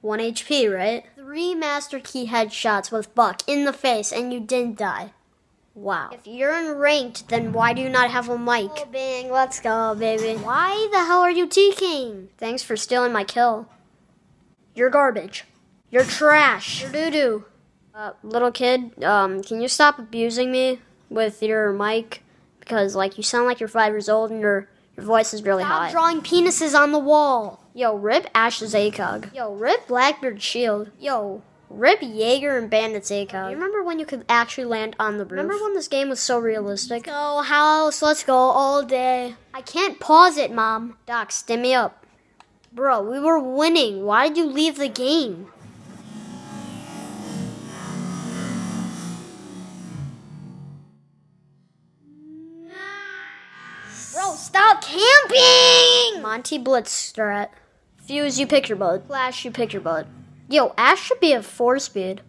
1 HP, right? Three Master Key headshots with Buck in the face and you didn't die. Wow. If you're in ranked, then why do you not have a mic? Oh, Bing, let's go, baby. Why the hell are you TKing? Thanks for stealing my kill. You're garbage. You're trash. You're doo-doo. Uh, little kid, um, can you stop abusing me with your mic? Because, like, you sound like you're five years old and your, your voice is really Stop high. drawing penises on the wall. Yo, rip Ash's ACOG. Yo, rip Blackbeard's shield. Yo, rip Jaeger and Bandit's ACOG. You remember when you could actually land on the roof? Remember when this game was so realistic? Go house, let's go all day. I can't pause it, Mom. Doc, stim me up. Bro, we were winning. Why did you leave the game? Bro, stop camping! Monty Blitz strat. Fuze, you pick your bud. Flash, you pick your bud. Yo, Ash should be at 4 speed.